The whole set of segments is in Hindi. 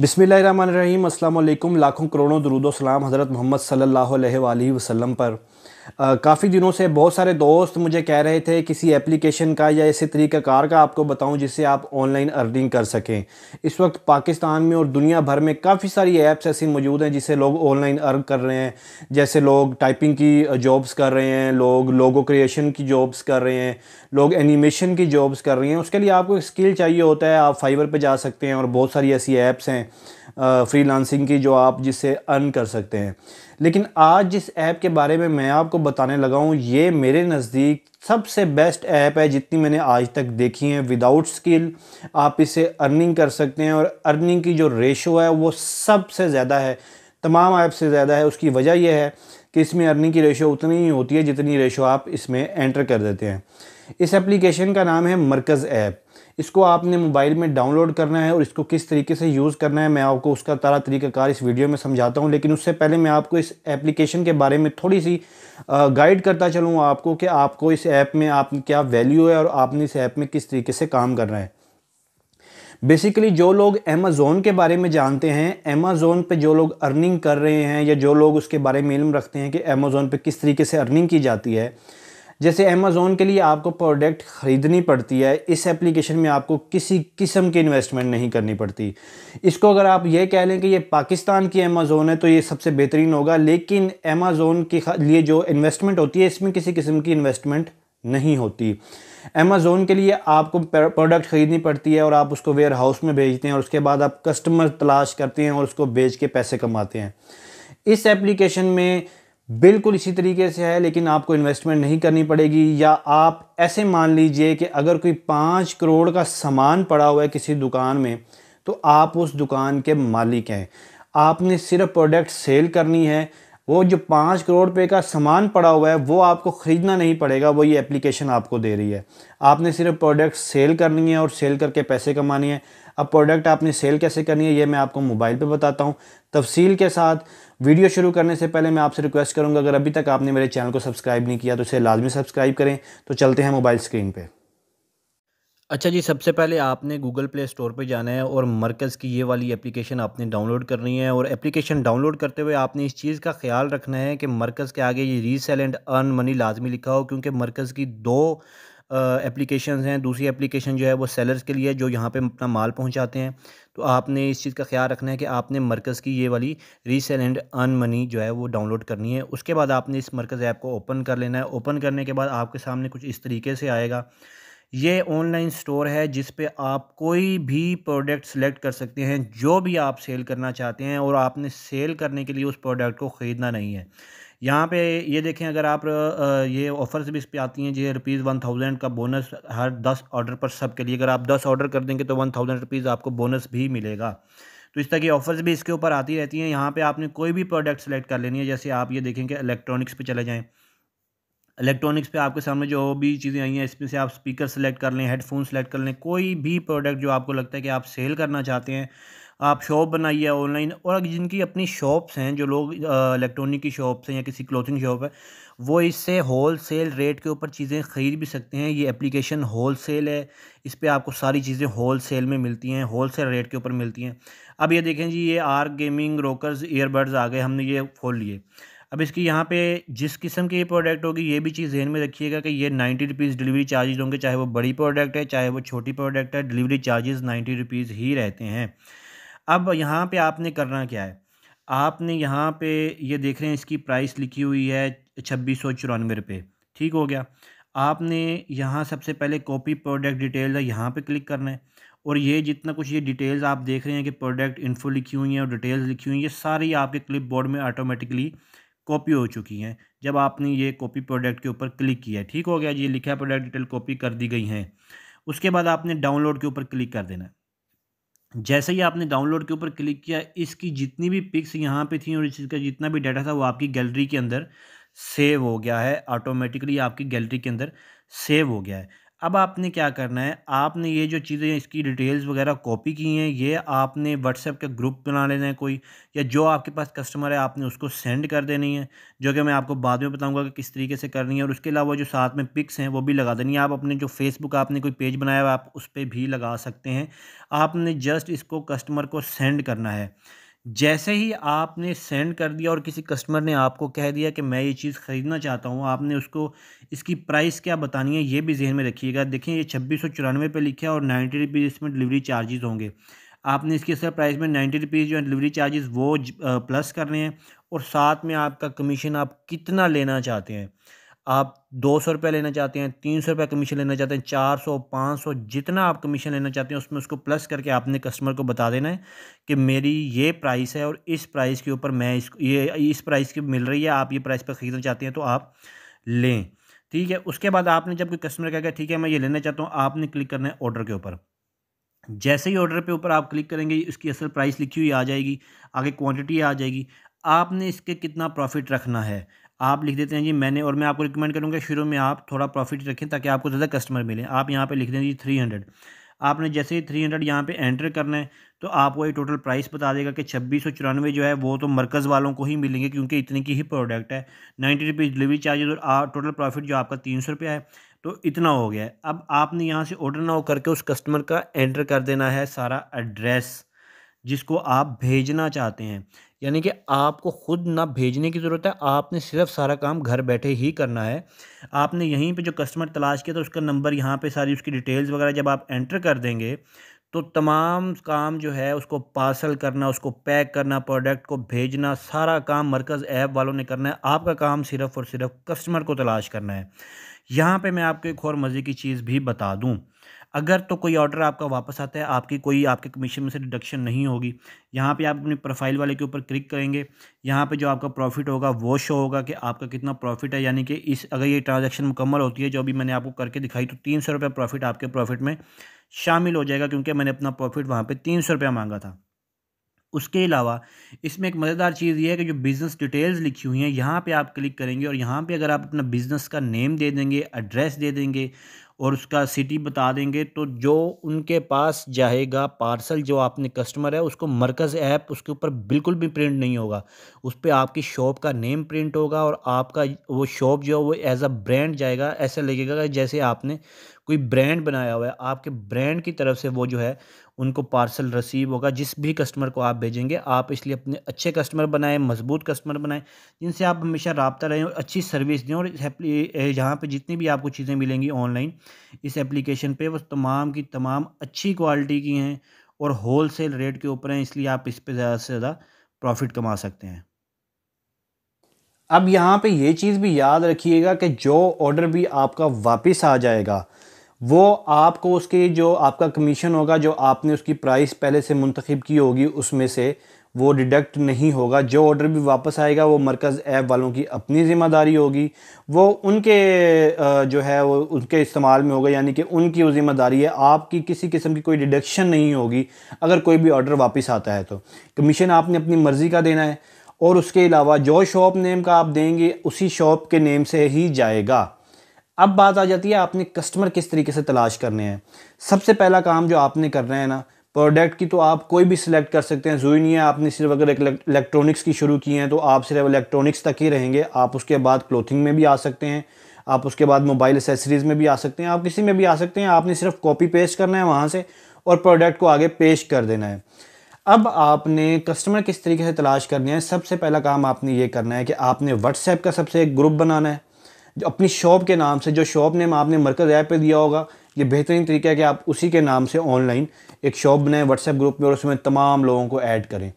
बिसमीम अल्लाम लाखों करोड़ों दरुदो सलाम हज़रत मोहम्मद सल्लल्लाहु अलैहि वसल्लम पर। काफ़ी दिनों से बहुत सारे दोस्त मुझे कह रहे थे किसी एप्लीकेशन का या ऐसे तरीक़ाकार का आपको बताऊँ जिससे आप ऑनलाइन अर्निंग कर सकें। इस वक्त पाकिस्तान में और दुनिया भर में काफ़ी सारी ऐप्स ऐसी मौजूद हैं जिससे लोग ऑनलाइन अर्न कर रहे हैं। जैसे लोग टाइपिंग की जॉब्स कर रहे हैं, लोग लोगो क्रिएशन की जॉब्स कर रहे हैं, लोग एनिमेशन की जॉब्स कर रहे हैं। उसके लिए आपको स्किल चाहिए होता है, आप फाइवर पर जा सकते हैं और बहुत सारी ऐसी ऐप्स हैं। फ्रीलांसिंग की जो आप जिससे अर्न कर सकते हैं। लेकिन आज जिस ऐप के बारे में मैं आपको बताने लगा हूँ, ये मेरे नज़दीक सबसे बेस्ट ऐप है जितनी मैंने आज तक देखी है। विदाउट स्किल आप इसे अर्निंग कर सकते हैं और अर्निंग की जो रेशो है वो सबसे ज़्यादा है। तमाम ऐप से ज़्यादा है। उसकी वजह यह है कि इसमें अर्निंग की रेशो उतनी ही होती है जितनी रेशो आप इसमें एंटर कर देते हैं। इस एप्लीकेशन का नाम है मरकज़ ऐप। इसको आपने मोबाइल में डाउनलोड करना है और इसको किस तरीके से यूज़ करना है, मैं आपको उसका तारा तरीक़ाकार इस वीडियो में समझाता हूँ, लेकिन उससे पहले मैं आपको इस एप्लीकेशन के बारे में थोड़ी सी गाइड करता चलूँ आपको कि आपको इस ऐप में आप क्या वैल्यू है और आपने इस ऐप में किस तरीके से काम करना है। बेसिकली जो लोग अमेज़ोन के बारे में जानते हैं अमेज़ोन पे जो लोग अर्निंग कर रहे हैं या जो लोग उसके बारे में इलम रखते हैं कि अमेज़ोन पे किस तरीके से अर्निंग की जाती है जैसे अमेज़ोन के लिए आपको प्रोडक्ट ख़रीदनी पड़ती है, इस एप्लीकेशन में आपको किसी किस्म की इन्वेस्टमेंट नहीं करनी पड़ती। इसको अगर आप ये कह लें कि ये पाकिस्तान की अमेज़ोन है तो ये सबसे बेहतरीन होगा, लेकिन अमेज़ोन के लिए जो इन्वेस्टमेंट होती है, इसमें किसी किस्म की इन्वेस्टमेंट नहीं होती। अमेज़ोन के लिए आपको प्रोडक्ट ख़रीदनी पड़ती है और आप उसको वेयर हाउस में भेजते हैं और उसके बाद आप कस्टमर तलाश करते हैं और उसको बेच के पैसे कमाते हैं। इस एप्लीकेशन में बिल्कुल इसी तरीके से है, लेकिन आपको इन्वेस्टमेंट नहीं करनी पड़ेगी, या आप ऐसे मान लीजिए कि अगर कोई पाँच करोड़ का सामान पड़ा हुआ है किसी दुकान में तो आप उस दुकान के मालिक हैं। आपने सिर्फ़ प्रोडक्ट सेल करनी है वो जो पाँच करोड़ रुपये का सामान पड़ा हुआ है, वो आपको ख़रीदना नहीं पड़ेगा, वो ये एप्लीकेशन आपको दे रही है। आपने सिर्फ़ प्रोडक्ट सेल करनी है और सेल करके पैसे कमानी है। अब प्रोडक्ट आपने सेल कैसे करनी है, ये मैं आपको मोबाइल पे बताता हूँ। तफसील के साथ वीडियो शुरू करने से पहले मैं आपसे रिक्वेस्ट करूँगा, अगर अभी तक आपने मेरे चैनल को सब्सक्राइब नहीं किया तो इसे लाजमी सब्सक्राइब करें। तो चलते हैं मोबाइल स्क्रीन पर अच्छा जी, सबसे पहले आपने गूगल प्ले स्टोर पे जाना है और मरकज़ की ये वाली एप्लीकेशन आपने डाउनलोड करनी है और एप्लीकेशन डाउनलोड करते हुए आपने इस चीज़ का ख्याल रखना है कि मरकज़ के आगे ये रीसेल एंड अर्न मनी लाजमी लिखा हो क्योंकि मरकज़ की दो एप्लीकेशन हैं। दूसरी एप्लीकेशन जो है वो सेलर्स के लिए जो यहाँ पे अपना माल पहुँचाते हैं। तो आपने इस चीज़ का ख्याल रखना है कि आपने मरकज़ की ये वाली रीसेल एंड अर्न मनी जो है वो डाउनलोड करनी है। उसके बाद आपने इस मरकज़ ऐप को ओपन कर लेना है। ओपन करने के बाद आपके सामने कुछ इस तरीके से आएगा। ये ऑनलाइन स्टोर है जिस पे आप कोई भी प्रोडक्ट सेलेक्ट कर सकते हैं, जो भी आप सेल करना चाहते हैं और आपने सेल करने के लिए उस प्रोडक्ट को ख़रीदना नहीं है। यहाँ पे ये देखें, अगर आप ये ऑफ़र्स भी इस पर आती हैं जी रुपीज़ वन थाउज़ेंड का बोनस हर दस ऑर्डर पर सब के लिए, अगर आप दस ऑर्डर कर देंगे तो वन थाउज़ेंड रुपीज़ आपको बोनस भी मिलेगा। तो इस तरह की ऑफ़र्स भी इसके ऊपर आती रहती हैं। यहाँ पे आपने कोई भी प्रोडक्ट सेलेक्ट कर लेनी है, जैसे आप ये देखें कि इलेक्ट्रॉनिक्स पे चले जाएँ इलेक्ट्रॉनिक्स पे आपके सामने जो भी चीज़ें आई हैं, इसमें से आप स्पीकर सेलेक्ट कर लें, हेडफोन सेलेक्ट कर लें, कोई भी प्रोडक्ट जो आपको लगता है कि आप सेल करना चाहते हैं, आप शॉप बनाइए ऑनलाइन और जिनकी अपनी शॉप्स हैं, जो लोग इलेक्ट्रॉनिक की शॉप्स हैं या किसी क्लोथिंग शॉप है, वो इससे होल सेल रेट के ऊपर चीज़ें ख़रीद भी सकते हैं। ये एप्लीकेशन होल सेल है, इस पर आपको सारी चीज़ें होल सेल में मिलती हैं होल सेल रेट के ऊपर मिलती हैं। अब ये देखें जी, ये आर गेमिंग रोकर्स ईयरबड्स आ गए, हमने ये खोल लिए। अब इसकी यहाँ पे जिस किस्म की प्रोडक्ट होगी, ये भी चीज़ जहन में रखिएगा कि ये नाइन्टी रुपीज़ डिलीवरी चार्जेज होंगे, चाहे वो बड़ी प्रोडक्ट है, चाहे वो छोटी प्रोडक्ट है डिलीवरी चार्जेस नाइन्टी रुपीज़ ही रहते हैं। अब यहाँ पे आपने करना क्या है? आपने यहाँ पे ये देख रहे हैं, इसकी प्राइस लिखी हुई है छब्बीस सौ चौरानवे रुपये ठीक हो गया। आपने यहाँ सबसे पहले कॉपी प्रोडक्ट डिटेल है, यहाँ पे क्लिक करना है। और ये जितना कुछ ये डिटेल्स आप देख रहे हैं कि प्रोडक्ट इन्फो लिखी हुई हैं और डिटेल्स लिखी हुई हैं, ये सारी आपके क्लिप बोर्ड में ऑटोमेटिकली कॉपी हो चुकी हैं, जब आपने ये कॉपी प्रोडक्ट के ऊपर क्लिक किया है ठीक हो गया ये लिखा प्रोडक्ट, डिटेल कॉपी कर दी गई हैं। उसके बाद आपने डाउनलोड के ऊपर क्लिक कर देना। जैसे ही आपने डाउनलोड के ऊपर क्लिक किया, इसकी जितनी भी पिक्स यहाँ पे थी और इसका जितना भी डाटा था, वो आपकी गैलरी के अंदर सेव हो गया है, ऑटोमेटिकली आपकी गैलरी के अंदर सेव हो गया है। अब आपने क्या करना है? आपने ये जो चीज़ें इसकी डिटेल्स वगैरह कॉपी की हैं, ये आपने व्हाट्सएप का ग्रुप बना लेना है कोई, या जो आपके पास कस्टमर है, आपने उसको सेंड कर देनी है, जो कि मैं आपको बाद में बताऊँगा कि किस तरीके से करनी है, और उसके अलावा जो साथ में पिक्स हैं, वो भी लगा देनी है। आप अपने जो फेसबुक आपने कोई पेज बनाया हुआ आप उस पर भी लगा सकते हैं। आपने जस्ट इसको कस्टमर को सेंड करना है। जैसे ही आपने सेंड कर दिया और किसी कस्टमर ने आपको कह दिया कि मैं ये चीज़ ख़रीदना चाहता हूँ, आपने उसको, इसकी प्राइस क्या बतानी है, ये भी जहन में रखिएगा। देखें, ये छब्बीस सौ चौरानवे पर लिखा है और नाइन्टी रुपीज़ इसमें डिलीवरी चार्जेस होंगे। आपने इसके सर प्राइस में नाइन्टी रुपीज़ जो है डिलीवरी चार्जेस वो प्लस करने हैं और साथ में आपका कमीशन आप कितना लेना चाहते हैं। आप दो सौ रुपये लेना चाहते हैं, तीन सौ रुपया कमीशन लेना चाहते हैं, चार सौ, पाँच सौ, जितना आप कमीशन लेना चाहते हैं, उसमें उसको प्लस करके आपने कस्टमर को बता देना है कि मेरी ये प्राइस है और इस प्राइस के ऊपर मैं इस ये, इस प्राइस की मिल रही है, आप ये प्राइस पर ख़रीदना चाहते हैं तो आप लें। ठीक है? उसके बाद आपने जब कोई कस्टमर कहेगा, ठीक है, मैं ये लेना चाहता हूँ, आपने क्लिक करना है ऑर्डर के ऊपर। जैसे ही ऑर्डर पे ऊपर आप क्लिक करेंगे, इसकी असल प्राइस लिखी हुई आ जाएगी, आगे क्वांटिटी आ जाएगी। आपने इसके कितना प्रॉफिट रखना है? आप लिख देते हैं, जी, मैंने और मैं आपको रिकमेंड करूँगा शुरू में आप थोड़ा प्रॉफिट रखें ताकि आपको ज़्यादा कस्टमर मिले। आप यहाँ पे लिख दें, जी थ्री हंड्रेड आपने जैसे ही थ्री हंड्रेड यहाँ पर एंटर करना है तो आपको ये टोटल प्राइस बता देगा कि छब्बीस सौ चौरानवे जो है वो तो मरकज़ वालों को ही मिलेंगे क्योंकि इतनी की ही प्रोडक्ट है। नाइन्टी रुपीज़ डिलीवरी चार्जेज और टोटल प्रॉफिट जो आपका तीन सौ रुपया है तो इतना हो गया है। अब आपने यहाँ से ऑर्डर ना हो करके उस कस्टमर का एंटर कर देना है सारा एड्रेस जिसको आप भेजना चाहते हैं। यानी कि आपको ख़ुद ना भेजने की ज़रूरत है, आपने सिर्फ़ सारा काम घर बैठे ही करना है। आपने यहीं पे जो कस्टमर तलाश किया तो उसका नंबर यहाँ पे सारी उसकी डिटेल्स वगैरह जब आप एंटर कर देंगे तो तमाम काम जो है उसको पार्सल करना, उसको पैक करना, प्रोडक्ट को भेजना, सारा काम मरकज़ ऐप वालों ने करना है। आपका काम सिर्फ़ और सिर्फ़ कस्टमर को तलाश करना है। यहाँ पर मैं आपको एक और मज़े की चीज़ भी बता दूँ। अगर तो कोई ऑर्डर आपका वापस आता है, आपकी कोई, आपके कमीशन में से डिडक्शन नहीं होगी। यहाँ पे आप अपनी प्रोफ़ाइल वाले के ऊपर क्लिक करेंगे, यहाँ पे जो आपका प्रॉफिट होगा, वो शो होगा कि आपका कितना प्रॉफिट है। यानी कि इस, अगर ये ट्रांजैक्शन मुकम्मल होती है, जो अभी मैंने आपको करके दिखाई तो तीन सौ रुपये प्रॉफिट आपके प्रॉफिट में शामिल हो जाएगा, क्योंकि मैंने अपना प्रॉफिट वहाँ पर तीन सौ रुपया मांगा था। उसके अलावा, इसमें एक मज़ेदार चीज़ ये है कि जो बिज़नेस डिटेल्स लिखी हुई हैं, यहाँ पे आप क्लिक करेंगे और यहाँ पे अगर आप अपना बिज़नेस का नेम दे देंगे एड्रेस दे देंगे और उसका सिटी बता देंगे तो जो उनके पास जाएगा पार्सल जो आपने कस्टमर है, उसको मरकज़ ऐप उसके ऊपर बिल्कुल भी प्रिंट नहीं होगा। उस पर आपकी शॉप का नेम प्रिंट होगा और आपका वो शॉप जो है, वो एज अ ब्रांड जाएगा, ऐसा लगेगा जैसे आपने कोई ब्रांड बनाया हुआ है, आपके ब्रांड की तरफ़ से वो जो है, उनको पार्सल रिसीव होगा। जिस भी कस्टमर को आप भेजेंगे, आप इसलिए अपने अच्छे कस्टमर बनाएँ, मज़बूत कस्टमर बनाएँ, जिनसे आप हमेशा रबता रहें और अच्छी सर्विस दें और यहाँ पे जितनी भी आपको चीज़ें मिलेंगी ऑनलाइन, इस एप्लीकेशन पे वो तमाम की तमाम अच्छी क्वालिटी की हैं और होल सेल रेट के ऊपर हैं, इसलिए आप इस पर ज़्यादा से ज़्यादा प्रॉफिट कमा सकते हैं। अब यहाँ पे ये चीज़ भी याद रखिएगा कि जो ऑर्डर भी आपका वापस आ जाएगा वो आपको उसकी जो आपका कमीशन होगा, जो आपने उसकी प्राइस पहले से मुंतखब की होगी, उसमें से वो डिडक्ट नहीं होगा। जो ऑर्डर भी वापस आएगा, वो मरकज़ ऐप वालों की अपनी ज़िम्मेदारी होगी। वो उनके जो है, वो उनके इस्तेमाल में होगा, यानी कि उनकी वो ज़िम्मेदारी है। आपकी किसी किस्म की कोई डिडक्शन नहीं होगी, अगर कोई भी ऑर्डर वापस आता है तो। कमीशन आपने अपनी मर्ज़ी का देना है, और उसके अलावा जो शॉप नेम का आप देंगे, उसी शॉप के नेम से ही जाएगा। अब बात आ जाती है आपने कस्टमर किस तरीके से तलाश करने हैं। सबसे पहला काम जो आपने करना है ना प्रोडक्ट की तो आप कोई भी सिलेक्ट कर सकते हैं, ज़रूरी नहीं है आपने सिर्फ़ अगर इलेक्ट्रॉनिक्स की शुरू की हैं तो आप सिर्फ़ इलेक्ट्रॉनिक्स तक ही रहेंगे। आप उसके बाद क्लोथिंग में भी आ सकते हैं, आप उसके बाद मोबाइल एसेसरीज़ में भी आ सकते हैं, आप किसी में भी आ सकते हैं, आपने सिर्फ़ कॉपी पेस्ट करना है वहाँ से और प्रोडक्ट को आगे पेश कर देना है। अब आपने कस्टमर किस तरीके से तलाश करनी है, सबसे पहला काम आपने ये करना है कि आपने व्हाट्सएप का सबसे एक ग्रुप बनाना है। जो अपनी शॉप के नाम से, जो शॉप नेम आपने मरकज़ ऐप पे दिया होगा, ये बेहतरीन तरीका है कि आप उसी के नाम से ऑनलाइन एक शॉप बनाएँ व्हाट्सएप ग्रुप में और उसमें तमाम लोगों को ऐड करें।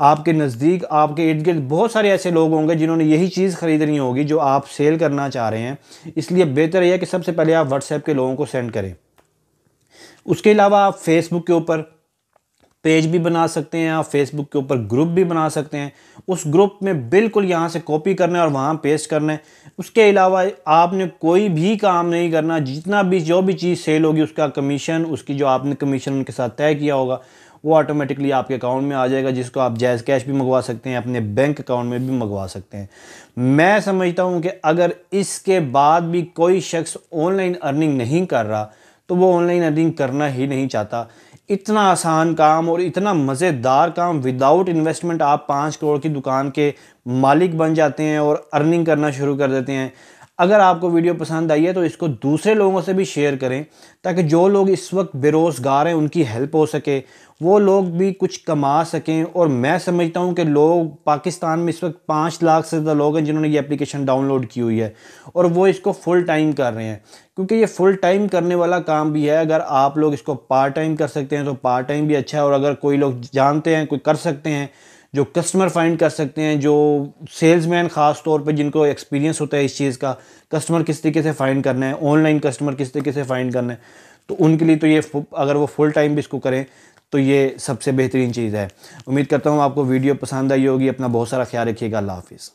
आपके नज़दीक, आपके इर्द गिर्द बहुत सारे ऐसे लोग होंगे जिन्होंने यही चीज़ ख़रीदनी होगी जो आप सेल करना चाह रहे हैं। इसलिए बेहतर यह है कि सबसे पहले आप व्हाट्सएप के लोगों को सेंड करें। उसके अलावा आप फेसबुक के ऊपर पेज भी बना सकते हैं, आप फेसबुक के ऊपर ग्रुप भी बना सकते हैं। उस ग्रुप में बिल्कुल यहाँ से कॉपी करना है और वहाँ पेस्ट करना है। उसके अलावा आपने कोई भी काम नहीं करना, जितना भी, जो भी चीज़ सेल होगी, उसका कमीशन उसकी जो आपने कमीशन उनके साथ तय किया होगा, वो ऑटोमेटिकली आपके अकाउंट में आ जाएगा, जिसको आप जैज़ कैश भी मंगवा सकते हैं, अपने बैंक अकाउंट में भी मंगवा सकते हैं। मैं समझता हूँ कि अगर इसके बाद भी कोई शख्स ऑनलाइन अर्निंग नहीं कर रहा तो वो ऑनलाइन अर्निंग करना ही नहीं चाहता। इतना आसान काम और इतना मज़ेदार काम विदाउट इन्वेस्टमेंट आप पाँच करोड़ की दुकान के मालिक बन जाते हैं और अर्निंग करना शुरू कर देते हैं। अगर आपको वीडियो पसंद आई है तो इसको दूसरे लोगों से भी शेयर करें, ताकि जो लोग इस वक्त बेरोज़गार हैं, उनकी हेल्प हो सके। वो लोग भी कुछ कमा सकें, और मैं समझता हूँ कि लोग पाकिस्तान में इस वक्त पाँच लाख से ज़्यादा लोग हैं जिन्होंने ये एप्लीकेशन डाउनलोड की हुई है, और वो इसको फुल टाइम कर रहे हैं। क्योंकि ये फुल टाइम करने वाला काम भी है। अगर आप लोग इसको पार्ट टाइम कर सकते हैं तो पार्ट टाइम भी अच्छा है, और अगर कोई लोग जानते हैं, कोई कर सकते हैं जो कस्टमर फाइंड कर सकते हैं, जो सेल्समैन ख़ास तौर पे जिनको एक्सपीरियंस होता है इस चीज़ का कस्टमर किस तरीके से फाइंड करना है ऑनलाइन कस्टमर किस तरीके से फाइंड करना है तो उनके लिए तो ये अगर वो फुल टाइम भी इसको करें तो ये सबसे बेहतरीन चीज़ है। उम्मीद करता हूँ आपको वीडियो पसंद आई होगी, अपना बहुत सारा ख्याल रखिएगा, अल्लाह हाफिज़।